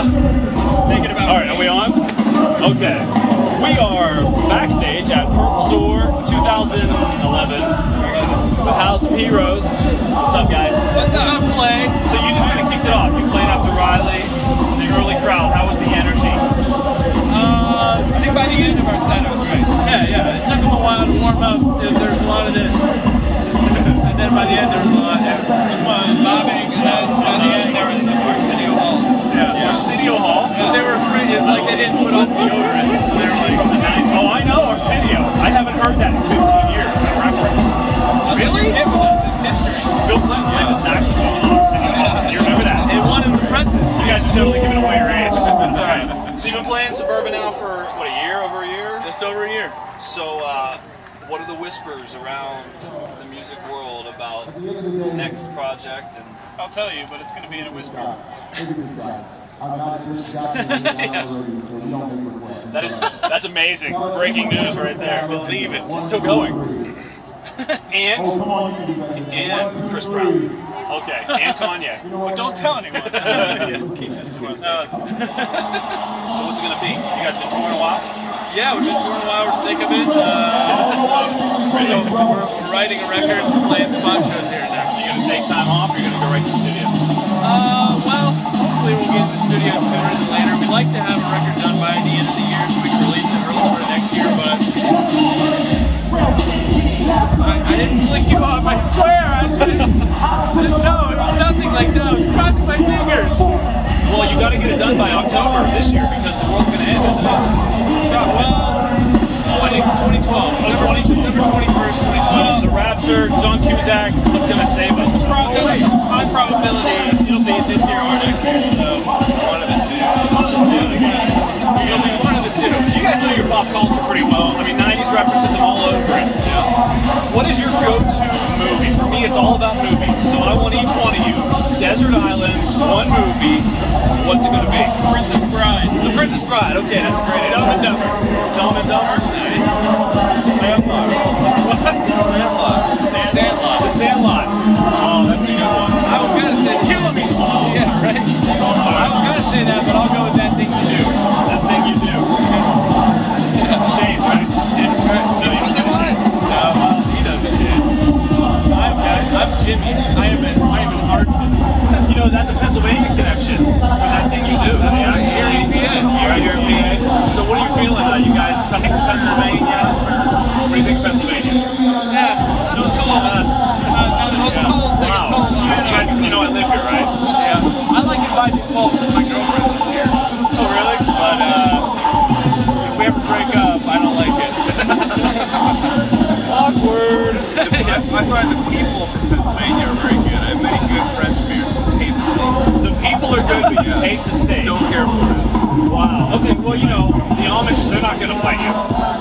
Make about All right, are we on? Okay. We are backstage at Purple Door 2011 with House of Heroes. What's up, guys? What's up, Clay? So you just kind of kicked it off. You played after Riley, the early crowd. How was the energy? Uh, I think by the end of our set it was great. Guys are totally giving away your age. That's all right. So you've been playing Suburba now for, what, a year, over a year? Just over a year. So, uh, what are the whispers around the music world about the next project? And I'll tell you, but it's going to be in a whisper. that is that's amazing. Breaking news right there. Believe it. It's still going. And and Chris Brown. Okay. And Kanye. But don't tell anyone. Keep this to ourselves. So what's it gonna be? You guys been touring a while? Yeah, we've been touring a while. We're sick of it. Uh, so we're, we're writing a record, we're playing spot shows here and there. You gonna take time off? Or are you gonna go right to the studio? Uh, well, hopefully we'll get in the studio sooner than later. We'd like to have a record done by the end of the year so we can release it early for of next year, but I, I didn't flick you off, I swear. I Well, you got to get it done by October of this year because the world's gonna end, isn't it? Yeah, oh, well, 20, 2012. December, 20 December 21st, 2012. The Rapture, John Cusack was gonna save us. Probability, oh, high probability it'll be this year or next year, so One of the two. One of the two. it'll be one of the two. So you guys know your pop culture pretty well. I mean, 90s references are all over it. Yeah. What is your go-to movie? For me, it's all about movies. So I want each one of you. Desert Island, one movie. What's it to be? Princess Bride. The Princess Bride. Okay, that's a great answer. Dumb and Dumber. Dumb and Dumber. Nice. Landlocked. Sandlot. The Sandlot. Oh, that's a good one. I was gonna say, Killing me small. yeah, right? I was gonna say that, but I'll go with that thing you do. Thing you do. Yeah, Here at EPN. You're at your So what are you feeling? Uh, you guys coming from Pennsylvania? What do you think of Pennsylvania? Yeah. No tolls. Uh, those tolls take a toll. You guys, you know I live here, right? Yeah. I like it by default because my girlfriend's from here. Oh, really? But uh, if we ever break up, I don't like it. Awkward. I, I find the people you know, the Amish, they're not going to fight you.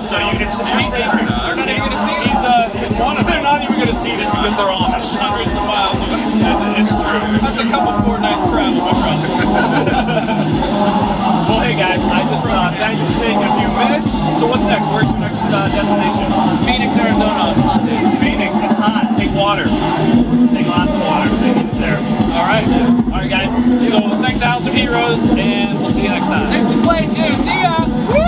So you, it's, you're safe. They're not even going to see He's, these uh, one they're not even going to see this because they're Amish. hundreds of miles away. It's, it's true. That's a couple four nights travel, my friend. Well, hey guys, I just uh, thank you for taking a few minutes. So what's next? Where's your next uh, destination? Phoenix, Arizona. Phoenix. It's hot. Take water. Take lots of water. There. Heroes, and we'll see you next time. Thanks to Clay, too. See ya.